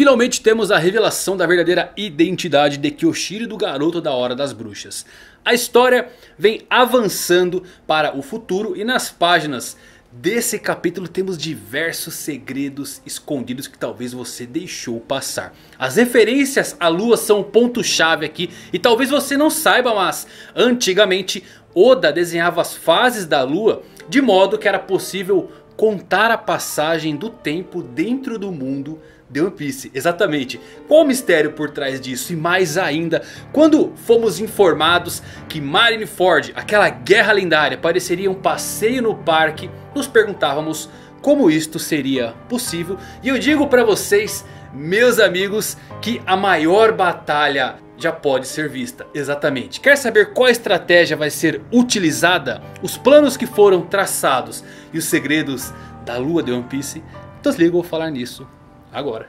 Finalmente temos a revelação da verdadeira identidade de Kyoshiro do garoto da Hora das Bruxas. A história vem avançando para o futuro e nas páginas desse capítulo temos diversos segredos escondidos que talvez você deixou passar. As referências à lua são o ponto chave aqui e talvez você não saiba mas antigamente Oda desenhava as fases da lua de modo que era possível contar a passagem do tempo dentro do mundo de One Piece, exatamente. Qual o mistério por trás disso? E mais ainda, quando fomos informados que Marineford, aquela guerra lendária, pareceria um passeio no parque, nos perguntávamos como isto seria possível. E eu digo para vocês, meus amigos, que a maior batalha já pode ser vista. Exatamente. Quer saber qual estratégia vai ser utilizada? Os planos que foram traçados e os segredos da lua de One Piece? Então desliga, eu vou falar nisso agora.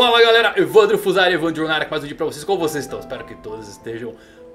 Fala galera, Evandro Fusari, Evandro com mais um vídeo pra vocês, como vocês estão? Espero que todos estejam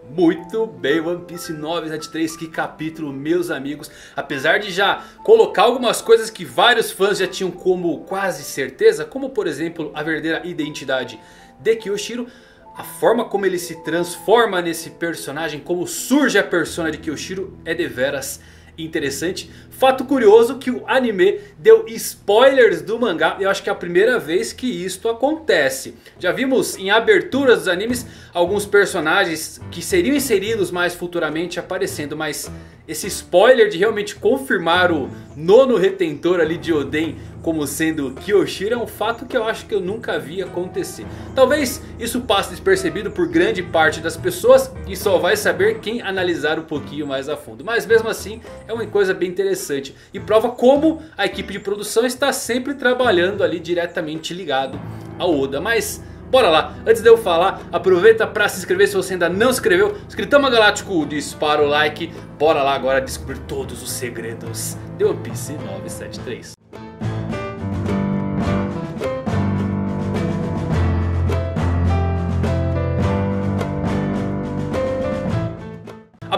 muito bem, One Piece 973, que capítulo meus amigos Apesar de já colocar algumas coisas que vários fãs já tinham como quase certeza Como por exemplo a verdadeira identidade de Kyoshiro a forma como ele se transforma nesse personagem, como surge a persona de Kyoshiro é deveras interessante. Fato curioso que o anime deu spoilers do mangá. Eu acho que é a primeira vez que isto acontece. Já vimos em aberturas dos animes alguns personagens que seriam inseridos mais futuramente aparecendo. Mas esse spoiler de realmente confirmar o nono retentor ali de Oden como sendo Kyoshiro é um fato que eu acho que eu nunca vi acontecer. Talvez isso passe despercebido por grande parte das pessoas e só vai saber quem analisar um pouquinho mais a fundo. Mas mesmo assim é uma coisa bem interessante e prova como a equipe de produção está sempre trabalhando ali diretamente ligado ao Oda. Mas... Bora lá, antes de eu falar, aproveita para se inscrever se você ainda não se inscreveu. Escritama Galáctico, dispara o like. Bora lá agora descobrir todos os segredos de One Piece 973.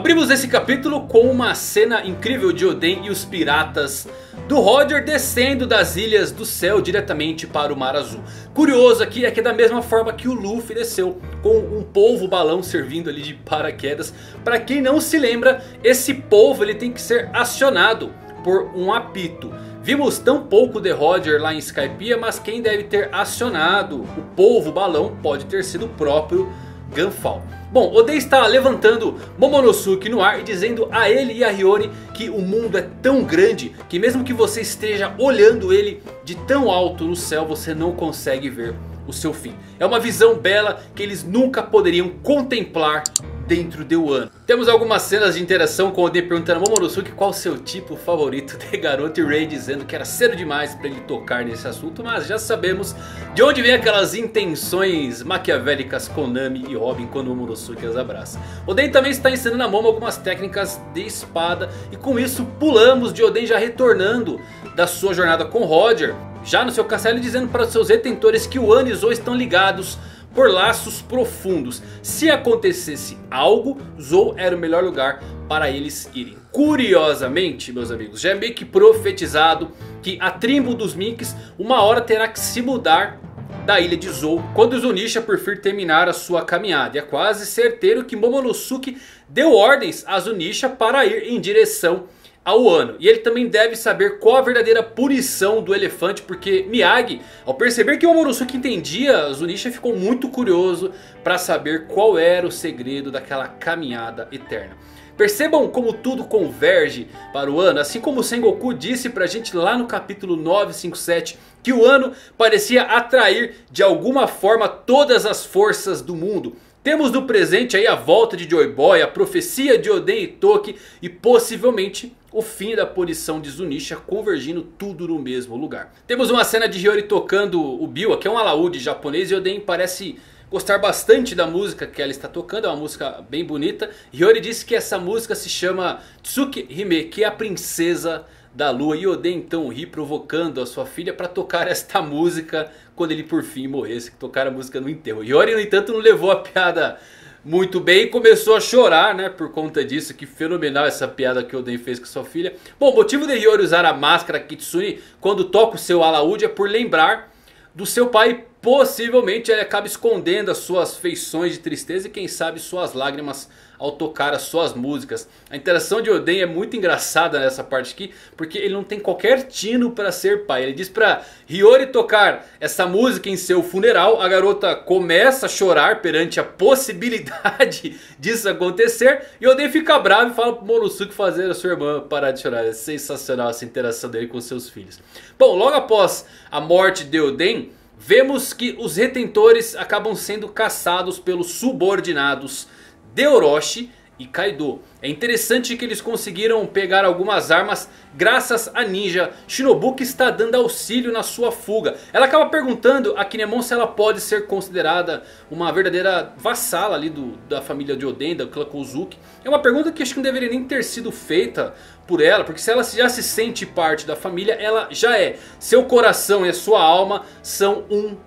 Abrimos esse capítulo com uma cena incrível de Oden e os piratas do Roger descendo das ilhas do céu diretamente para o Mar Azul. Curioso aqui é que é da mesma forma que o Luffy desceu, com um polvo balão servindo ali de paraquedas. Para quem não se lembra, esse polvo ele tem que ser acionado por um apito. Vimos tão pouco de Roger lá em Skypiea, mas quem deve ter acionado o polvo balão pode ter sido o próprio Gunfall. Bom, Oden está levantando Momonosuke no ar e dizendo a ele e a Hiyori que o mundo é tão grande que mesmo que você esteja olhando ele de tão alto no céu você não consegue ver o seu fim. É uma visão bela que eles nunca poderiam contemplar dentro de Wano. Temos algumas cenas de interação com Oden perguntando a Momonosuke qual seu tipo favorito de garoto e Ray dizendo que era cedo demais para ele tocar nesse assunto. Mas já sabemos de onde vem aquelas intenções maquiavélicas com Nami e Robin quando o Momonosuke as abraça. Oden também está ensinando a Momo algumas técnicas de espada e com isso pulamos de Oden já retornando da sua jornada com Roger. Já no seu castelo dizendo para seus retentores que o Ano e Zou estão ligados por laços profundos. Se acontecesse algo, Zou era o melhor lugar para eles irem. Curiosamente, meus amigos, já é meio que profetizado que a tribo dos Minks uma hora terá que se mudar da ilha de Zou quando Zunisha por fim terminar a sua caminhada. E é quase certeiro que Momonosuke deu ordens a Zunisha para ir em direção ao ano. E ele também deve saber qual a verdadeira punição do elefante. Porque Miyagi, ao perceber que o Momonosuke entendia, Zunisha ficou muito curioso para saber qual era o segredo daquela caminhada eterna. Percebam como tudo converge para o ano. Assim como o Sengoku disse pra gente lá no capítulo 957. Que o ano parecia atrair de alguma forma todas as forças do mundo. Temos no presente aí a volta de Joy Boy, a profecia de Oden e Toki e possivelmente o fim da punição de Zunisha convergindo tudo no mesmo lugar. Temos uma cena de Hiyori tocando o Biwa, que é um alaúde japonês, e Oden parece gostar bastante da música que ela está tocando, é uma música bem bonita. Hiyori disse que essa música se chama Tsuki Hime, que é a princesa da lua. E Oden então ri provocando a sua filha para tocar esta música quando ele por fim morresse, que tocar a música no enterro. Hiyori no entanto não levou a piada muito bem. Começou a chorar, né? Por conta disso. Que fenomenal essa piada que o Oden fez com sua filha. Bom, o motivo de Hiyori usar a máscara Kitsune quando toca o seu alaúde é por lembrar do seu pai. Possivelmente ele acaba escondendo as suas feições de tristeza e quem sabe suas lágrimas ao tocar as suas músicas. A interação de Oden é muito engraçada nessa parte aqui, porque ele não tem qualquer tino para ser pai. Ele diz para Hiyori tocar essa música em seu funeral, a garota começa a chorar perante a possibilidade disso acontecer, e Oden fica bravo e fala pro Monosuke fazer a sua irmã parar de chorar. É sensacional essa interação dele com seus filhos. Bom, logo após a morte de Oden, vemos que os retentores acabam sendo caçados pelos subordinados de Orochi e Kaido. É interessante que eles conseguiram pegar algumas armas graças a Ninja. Shinobu que está dando auxílio na sua fuga. Ela acaba perguntando a Kinemon se ela pode ser considerada uma verdadeira vassala ali do, da família de Oden, da clã Kozuki. É uma pergunta que acho que não deveria nem ter sido feita por ela. Porque se ela já se sente parte da família, ela já é. Seu coração e a sua alma são um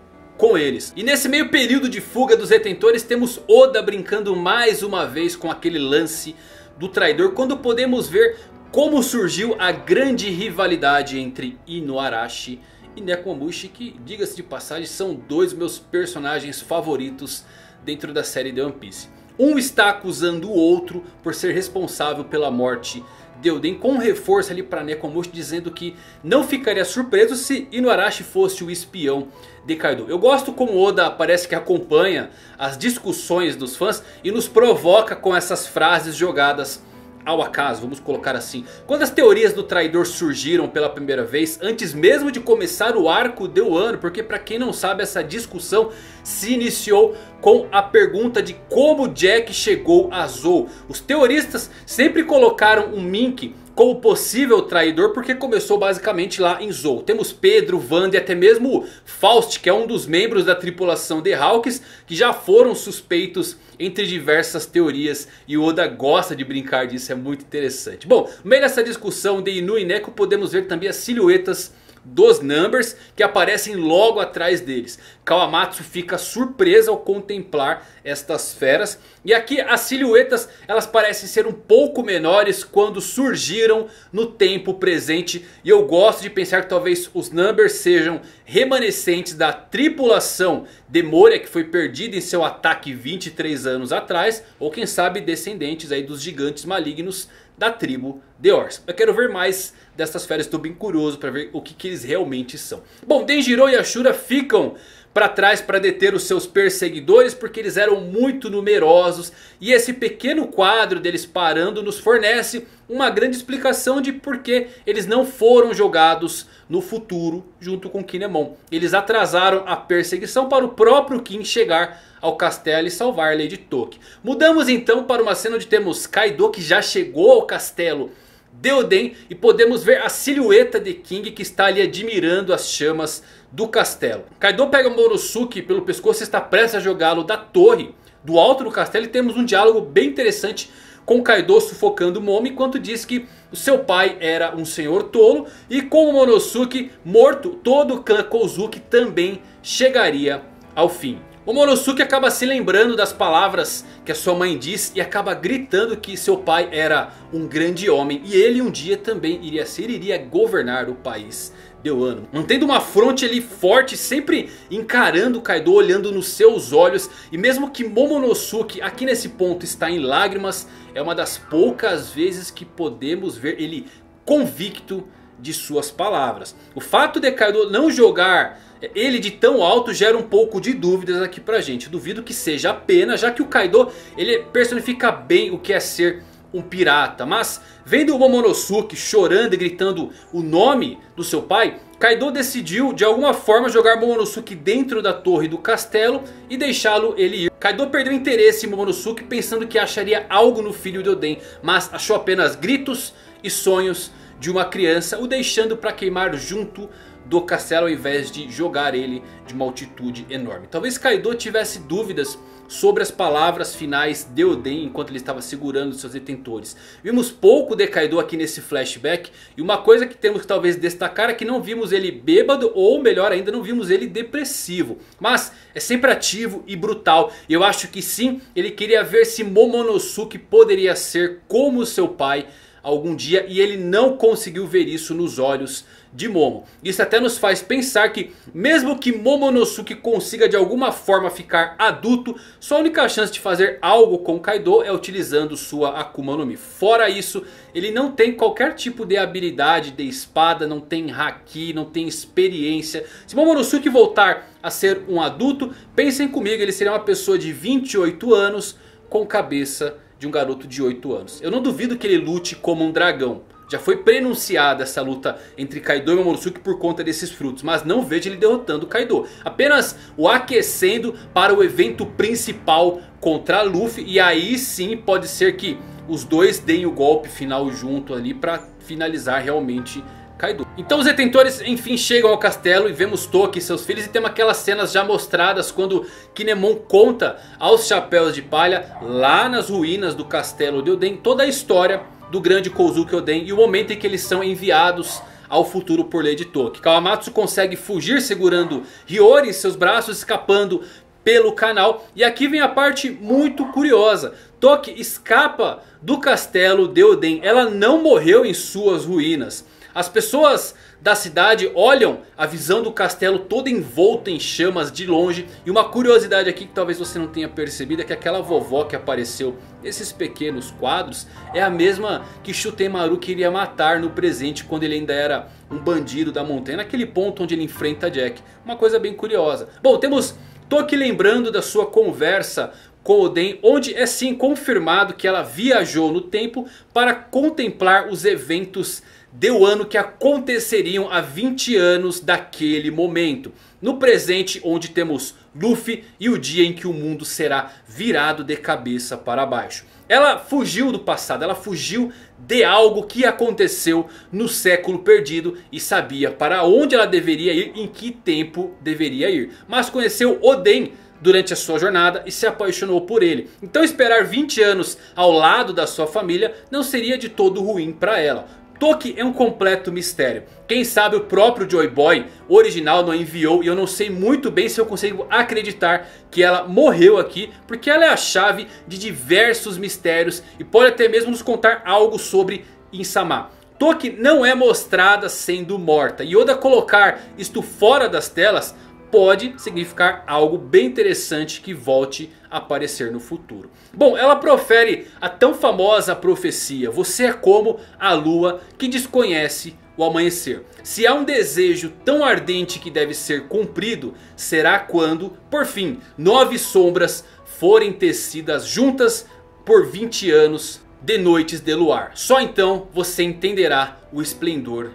com eles. E nesse meio período de fuga dos retentores temos Oda brincando mais uma vez com aquele lance do traidor. Quando podemos ver como surgiu a grande rivalidade entre Inuarashi e Nekomamushi. Que diga-se de passagem são dois meus personagens favoritos dentro da série The One Piece. Um está acusando o outro por ser responsável pela morte Deuden com reforço ali para Nekomushi dizendo que não ficaria surpreso se Inuarashi fosse o espião de Kaido. Eu gosto como Oda parece que acompanha as discussões dos fãs e nos provoca com essas frases jogadas ao acaso, vamos colocar assim. Quando as teorias do traidor surgiram pela primeira vez, antes mesmo de começar o arco de Wano, porque para quem não sabe essa discussão se iniciou com a pergunta de como Jack chegou a Zou. Os teoristas sempre colocaram um Mink como possível traidor porque começou basicamente lá em Zou. Temos Pedro, Wanda e até mesmo Faust que é um dos membros da tripulação de Hawks que já foram suspeitos entre diversas teorias e o Oda gosta de brincar disso, é muito interessante. Bom, no meio dessa discussão de Inu e Neko podemos ver também as silhuetas dos Numbers que aparecem logo atrás deles. Kawamatsu fica surpresa ao contemplar estas feras. E aqui as silhuetas elas parecem ser um pouco menores quando surgiram no tempo presente. E eu gosto de pensar que talvez os Numbers sejam remanescentes da tripulação de Moria que foi perdida em seu ataque 23 anos atrás. Ou quem sabe descendentes aí dos gigantes malignos da tribo de Ors. Eu quero ver mais dessas férias, estou bem curioso para ver o que, que, eles realmente são. Bom, Denjiro e Ashura ficam para trás para deter os seus perseguidores porque eles eram muito numerosos. E esse pequeno quadro deles parando nos fornece uma grande explicação de por que eles não foram jogados no futuro junto com Kinemon. Eles atrasaram a perseguição para o próprio King chegar ao castelo e salvar Lady Toki. Mudamos então para uma cena onde temos Kaido que já chegou ao castelo de Oden. E podemos ver a silhueta de King que está ali admirando as chamas do castelo. Kaido pega Morosuke pelo pescoço e está prestes a jogá-lo da torre do alto do castelo. E temos um diálogo bem interessante com Kaido sufocando Momo enquanto diz que o seu pai era um senhor tolo. E com o Monosuke morto, todo o clã Kozuki também chegaria ao fim. O Monosuke acaba se lembrando das palavras que a sua mãe diz e acaba gritando que seu pai era um grande homem. E ele um dia também iria ser, iria governar o país de Wano. Mantendo uma fronte ali forte, sempre encarando Kaido, olhando nos seus olhos. E mesmo que Momonosuke aqui nesse ponto está em lágrimas, é uma das poucas vezes que podemos ver ele convicto de suas palavras. O fato de Kaido não jogar ele de tão alto gera um pouco de dúvidas aqui pra gente. Duvido que seja apenas, já que o Kaido ele personifica bem o que é ser um pirata. Mas vendo o Momonosuke chorando e gritando o nome do seu pai... Kaido decidiu de alguma forma jogar Momonosuke dentro da torre do castelo e deixá-lo ele ir. Kaido perdeu interesse em Momonosuke pensando que acharia algo no filho de Oden. Mas achou apenas gritos e sonhos de uma criança, o deixando para queimar junto do castelo ao invés de jogar ele de uma altitude enorme. Talvez Kaido tivesse dúvidas sobre as palavras finais de Oden enquanto ele estava segurando seus detentores. Vimos pouco de Kaido aqui nesse flashback e uma coisa que temos que talvez destacar é que não vimos ele bêbado ou melhor ainda não vimos ele depressivo. Mas é sempre ativo e brutal e eu acho que sim ele queria ver se Momonosuke poderia ser como seu pai algum dia e ele não conseguiu ver isso nos olhos de Momo. Isso até nos faz pensar que mesmo que Momonosuke consiga de alguma forma ficar adulto, sua única chance de fazer algo com Kaido é utilizando sua Akuma no Mi. Fora isso, ele não tem qualquer tipo de habilidade de espada, não tem haki, não tem experiência. Se Momonosuke voltar a ser um adulto, pensem comigo, ele seria uma pessoa de 28 anos com cabeça de um garoto de 8 anos. Eu não duvido que ele lute como um dragão. Já foi prenunciada essa luta entre Kaido e Momonosuke por conta desses frutos. Mas não vejo ele derrotando Kaido. Apenas o aquecendo para o evento principal contra Luffy. E aí sim pode ser que os dois deem o golpe final junto ali para finalizar realmente Kaido. Então os detentores enfim chegam ao castelo e vemos Toki e seus filhos. E temos aquelas cenas já mostradas quando Kinemon conta aos chapéus de palha lá nas ruínas do castelo de Oden. Toda a história do grande Kozuki Oden e o momento em que eles são enviados ao futuro por Lady Toki. Kawamatsu consegue fugir segurando Hiyori em seus braços, escapando pelo canal. E aqui vem a parte muito curiosa. Toki escapa do castelo de Oden. Ela não morreu em suas ruínas. As pessoas da cidade olham a visão do castelo toda envolta em chamas de longe. E uma curiosidade aqui que talvez você não tenha percebido é que aquela vovó que apareceu nesses pequenos quadros é a mesma que Shutemaru queria matar no presente quando ele ainda era um bandido da montanha. Naquele ponto onde ele enfrenta Jack. Uma coisa bem curiosa. Bom, temos Toki lembrando da sua conversa com Oden, onde é sim confirmado que ela viajou no tempo para contemplar os eventos de ano que aconteceriam há 20 anos daquele momento. No presente onde temos Luffy e o dia em que o mundo será virado de cabeça para baixo. Ela fugiu do passado, ela fugiu de algo que aconteceu no século perdido e sabia para onde ela deveria ir, em que tempo deveria ir. Mas conheceu Oden durante a sua jornada e se apaixonou por ele. Então esperar 20 anos ao lado da sua família não seria de todo ruim para ela. Toki é um completo mistério. Quem sabe o próprio Joy Boy original não enviou. E eu não sei muito bem se eu consigo acreditar que ela morreu aqui. Porque ela é a chave de diversos mistérios. E pode até mesmo nos contar algo sobre Insama. Toki não é mostrada sendo morta. E Oda colocar isto fora das telas pode significar algo bem interessante que volte a aparecer no futuro. Bom, ela profere a tão famosa profecia. Você é como a lua que desconhece o amanhecer. Se há um desejo tão ardente que deve ser cumprido, será quando, por fim, nove sombras forem tecidas juntas por 20 anos de noites de luar. Só então você entenderá o esplendor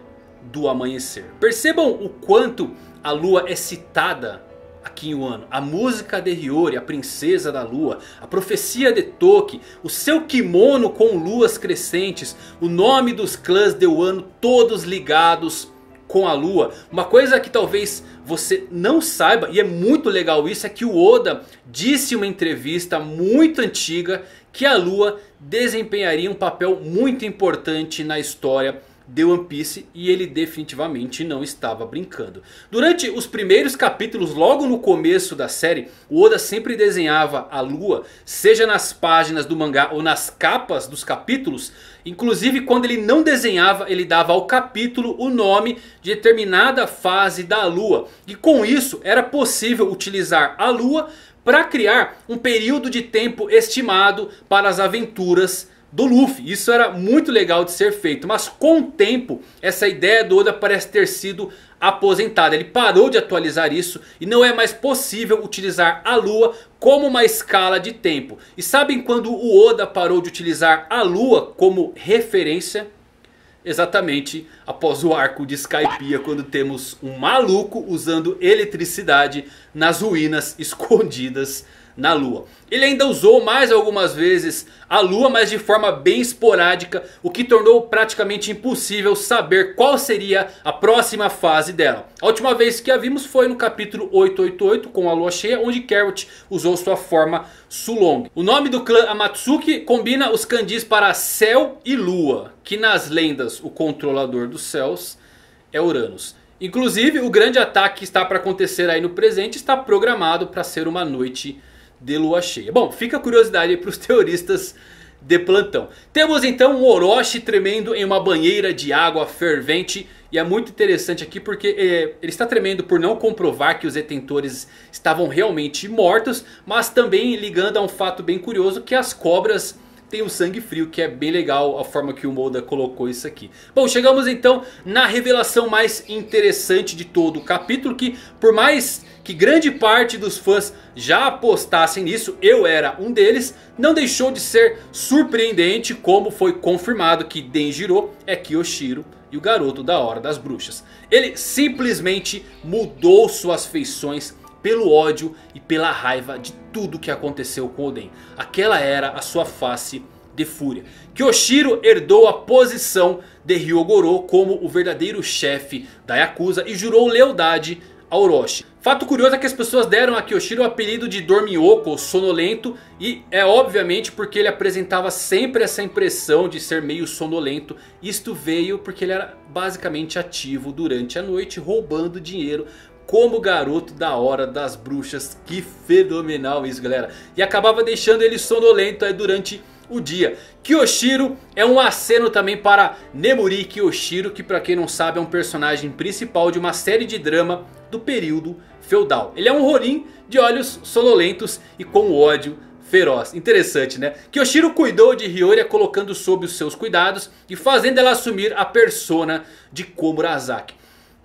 do amanhecer. Percebam o quanto a lua é citada aqui em Wano. A música de Hiyori, a princesa da lua. A profecia de Toki. O seu kimono com luas crescentes. O nome dos clãs de Wano todos ligados com a lua. Uma coisa que talvez você não saiba e é muito legal isso é que o Oda disse em uma entrevista muito antiga que a lua desempenharia um papel muito importante na história de One Piece e ele definitivamente não estava brincando. Durante os primeiros capítulos, logo no começo da série, o Oda sempre desenhava a lua, seja nas páginas do mangá ou nas capas dos capítulos. Inclusive quando ele não desenhava, ele dava ao capítulo o nome de determinada fase da lua. E com isso era possível utilizar a lua para criar um período de tempo estimado para as aventuras do Luffy. Isso era muito legal de ser feito. Mas com o tempo essa ideia do Oda parece ter sido aposentada. Ele parou de atualizar isso e não é mais possível utilizar a lua como uma escala de tempo. E sabem quando o Oda parou de utilizar a lua como referência? Exatamente após o arco de Skypiea quando temos um maluco usando eletricidade nas ruínas escondidas na lua. Ele ainda usou mais algumas vezes a lua, mas de forma bem esporádica, o que tornou praticamente impossível saber qual seria a próxima fase dela. A última vez que a vimos foi no capítulo 888 com a lua cheia, onde Carrot usou sua forma Sulong. O nome do clã Amatsuki combina os kanjis para céu e lua, que nas lendas o controlador dos céus é Uranus. Inclusive o grande ataque que está para acontecer aí no presente está programado para ser uma noite de lua cheia. Bom, fica a curiosidade para os teoristas de plantão. Temos então um Orochi tremendo em uma banheira de água fervente. E é muito interessante aqui porque é, ele está tremendo por não comprovar que os detentores estavam realmente mortos. Mas também ligando a um fato bem curioso que as cobras tem o sangue frio, que é bem legal a forma que o Moda colocou isso aqui. Bom, chegamos então na revelação mais interessante de todo o capítulo, que por mais que grande parte dos fãs já apostassem nisso, eu era um deles, não deixou de ser surpreendente como foi confirmado que Denjiro é Kiyoshiro e o garoto da Hora das Bruxas. Ele simplesmente mudou suas feições pelo ódio e pela raiva de tudo que aconteceu com Oden. Aquela era a sua face de fúria. Kyoshiro herdou a posição de Ryogoro como o verdadeiro chefe da Yakuza e jurou lealdade a Orochi. Fato curioso é que as pessoas deram a Kyoshiro o apelido de Dorminhoco ou sonolento. E é obviamente porque ele apresentava sempre essa impressão de ser meio sonolento. Isto veio porque ele era basicamente ativo durante a noite roubando dinheiro como garoto da hora das bruxas. Que fenomenal isso galera. E acabava deixando ele sonolento durante o dia. Kyoshiro é um aceno também para Nemuri Kyoshiro. Que para quem não sabe é um personagem principal de uma série de drama do período feudal. Ele é um Ronin de olhos sonolentos e com ódio feroz. Interessante né? Kyoshiro cuidou de Hyoria colocando sob os seus cuidados e fazendo ela assumir a persona de Komurasaki.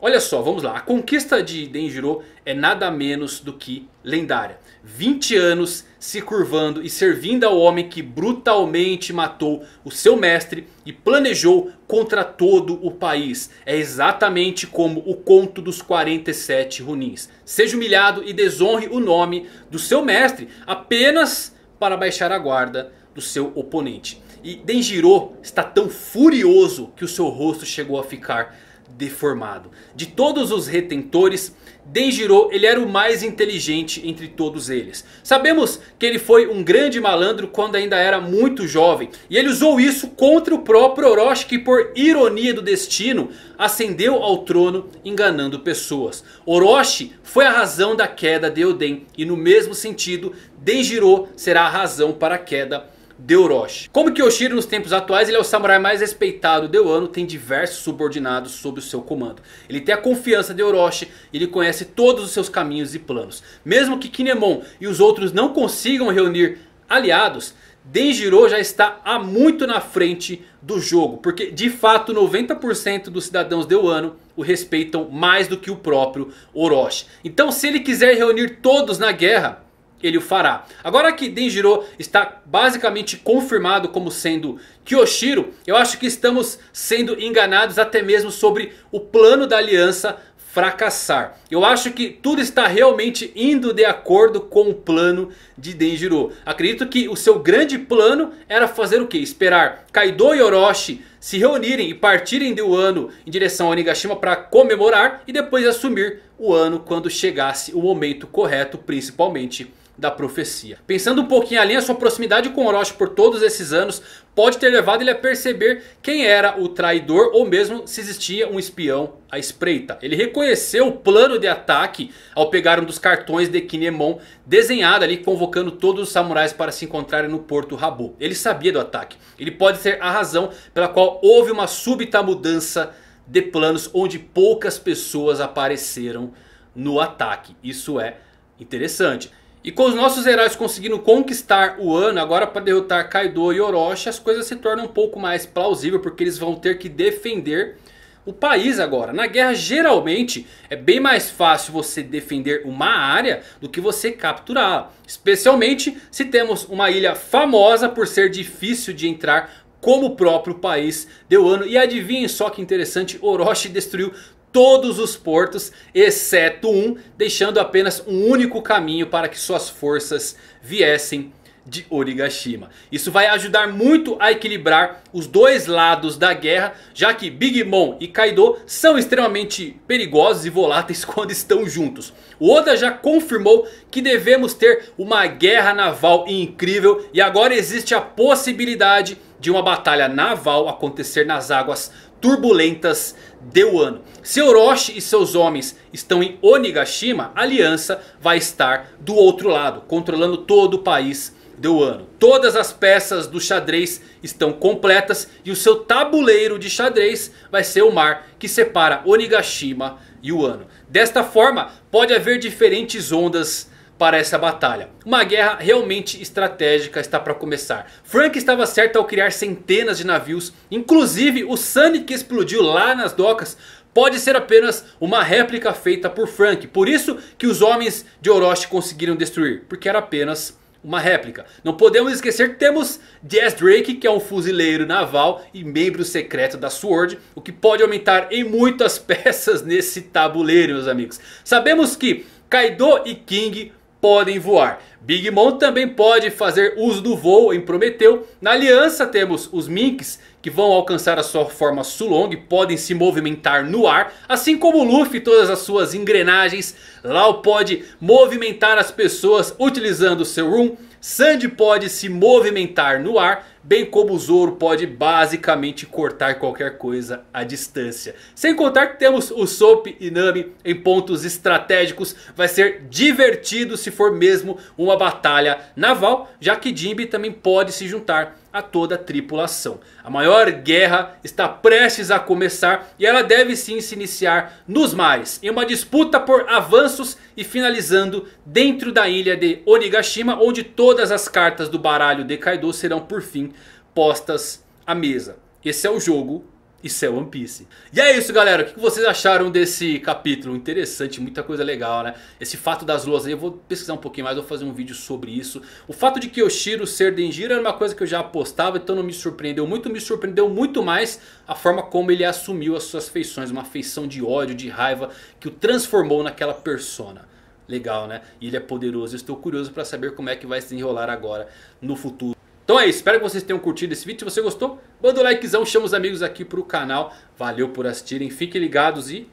Olha só, vamos lá. A conquista de Denjiro é nada menos do que lendária. 20 anos se curvando e servindo ao homem que brutalmente matou o seu mestre e planejou contra todo o país. É exatamente como o conto dos 47 runins. Seja humilhado e desonre o nome do seu mestre apenas para baixar a guarda do seu oponente. E Denjiro está tão furioso que o seu rosto chegou a ficar deformado. De todos os retentores, Denjiro ele era o mais inteligente entre todos eles. Sabemos que ele foi um grande malandro quando ainda era muito jovem. E ele usou isso contra o próprio Orochi que por ironia do destino ascendeu ao trono enganando pessoas. Orochi foi a razão da queda de Oden. E no mesmo sentido Denjiro será a razão para a queda de Orochi. Como Kyoshiro nos tempos atuais ele é o samurai mais respeitado de Wano, tem diversos subordinados sob o seu comando. Ele tem a confiança de Orochi ele conhece todos os seus caminhos e planos. Mesmo que Kinemon e os outros não consigam reunir aliados, Denjiro já está há muito na frente do jogo. Porque de fato 90% dos cidadãos de Wano o respeitam mais do que o próprio Orochi. Então se ele quiser reunir todos na guerra ele o fará. Agora que Denjiro está basicamente confirmado como sendo Kyoshiro, eu acho que estamos sendo enganados até mesmo sobre o plano da aliança fracassar. Eu acho que tudo está realmente indo de acordo com o plano de Denjiro. Acredito que o seu grande plano era fazer o que? Esperar Kaido e Orochi se reunirem e partirem de Wano em direção a Onigashima para comemorar. E depois assumir o ano quando chegasse o momento correto principalmente da profecia. Pensando um pouquinho ali, a sua proximidade com Orochi por todos esses anos pode ter levado ele a perceber quem era o traidor ou mesmo se existia um espião à espreita. Ele reconheceu o plano de ataque ao pegar um dos cartões de Kinemon desenhado ali convocando todos os samurais para se encontrarem no Porto Rabu. Ele sabia do ataque. Ele pode ser a razão pela qual houve uma súbita mudança de planos onde poucas pessoas apareceram no ataque. Isso é interessante. E com os nossos heróis conseguindo conquistar o ano agora para derrotar Kaido e Orochi, as coisas se tornam um pouco mais plausível porque eles vão ter que defender o país agora. Na guerra geralmente é bem mais fácil você defender uma área do que você capturá-la. Especialmente se temos uma ilha famosa por ser difícil de entrar como o próprio país de Wano. E adivinhem só que interessante, Orochi destruiu todos os portos, exceto um, deixando apenas um único caminho para que suas forças viessem de Origashima. Isso vai ajudar muito a equilibrar os dois lados da guerra, já que Big Mom e Kaido são extremamente perigosos e voláteis quando estão juntos. O Oda já confirmou que devemos ter uma guerra naval incrível e agora existe a possibilidade de uma batalha naval acontecer nas águas turbulentas de Wano. Se Orochi e seus homens estão em Onigashima, a aliança vai estar do outro lado, controlando todo o país do ano. Todas as peças do xadrez estão completas e o seu tabuleiro de xadrez vai ser o mar que separa Onigashima e o ano. Desta forma pode haver diferentes ondas para essa batalha. Uma guerra realmente estratégica está para começar. Frank estava certo ao criar centenas de navios. Inclusive o Sunny que explodiu lá nas docas pode ser apenas uma réplica feita por Frank. Por isso que os homens de Orochi conseguiram destruir. Porque era apenas uma réplica. Não podemos esquecer que temos Jazz Drake, que é um fuzileiro naval e membro secreto da SWORD, o que pode aumentar em muitas peças nesse tabuleiro, meus amigos. Sabemos que Kaido e King podem voar. Big Mom também pode fazer uso do voo em Prometeu. Na aliança temos os Minks que vão alcançar a sua forma Sulong. Podem se movimentar no ar. Assim como Luffy e todas as suas engrenagens. Lau pode movimentar as pessoas utilizando seu Room. Sandy pode se movimentar no ar, bem como o Zoro pode basicamente cortar qualquer coisa à distância. Sem contar que temos o Soap e Nami em pontos estratégicos, vai ser divertido se for mesmo uma batalha naval, já que Jinbe também pode se juntar a toda a tripulação. A maior guerra está prestes a começar e ela deve sim se iniciar nos mares. Em uma disputa por avanços e finalizando dentro da ilha de Onigashima. Onde todas as cartas do baralho de Kaido serão por fim postas à mesa. Esse é o jogo isso é One Piece. E é isso galera, o que vocês acharam desse capítulo? Interessante, muita coisa legal né? Esse fato das luas aí, eu vou pesquisar um pouquinho mais, vou fazer um vídeo sobre isso. O fato de Kyoshiro ser Denjiro era uma coisa que eu já apostava, então não me surpreendeu muito. Me surpreendeu muito mais a forma como ele assumiu as suas feições. Uma feição de ódio, de raiva, que o transformou naquela persona. Legal né? E ele é poderoso, eu estou curioso para saber como é que vai se enrolar agora no futuro. Então é isso, espero que vocês tenham curtido esse vídeo. Se você gostou, manda um likezão, chama os amigos aqui pro canal. Valeu por assistirem, fiquem ligados e...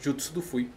Jutsu do Fui.